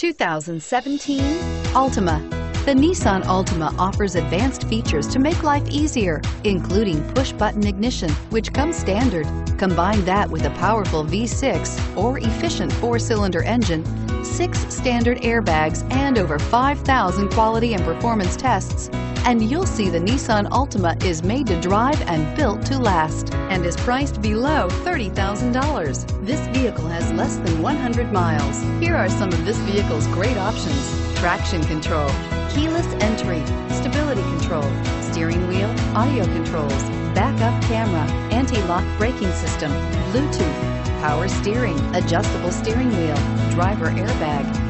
2017 Altima. The Nissan Altima offers advanced features to make life easier, including push-button ignition, which comes standard. Combine that with a powerful V6 or efficient four-cylinder engine, six standard airbags, and over 5,000 quality and performance tests, and you'll see the Nissan Altima is made to drive and built to last and is priced below $30,000. This vehicle has less than 100 miles. Here are some of this vehicle's great options. Traction control, keyless entry, stability control, steering wheel, audio controls, backup camera, anti-lock braking system, Bluetooth, power steering, adjustable steering wheel, driver airbag.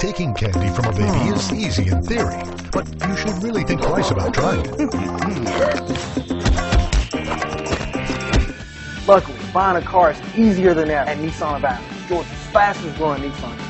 Taking candy from a baby is easy in theory, but you should really think twice about trying it. Luckily, buying a car is easier than ever at Nissan of Athens, Georgia's fastest growing Nissan.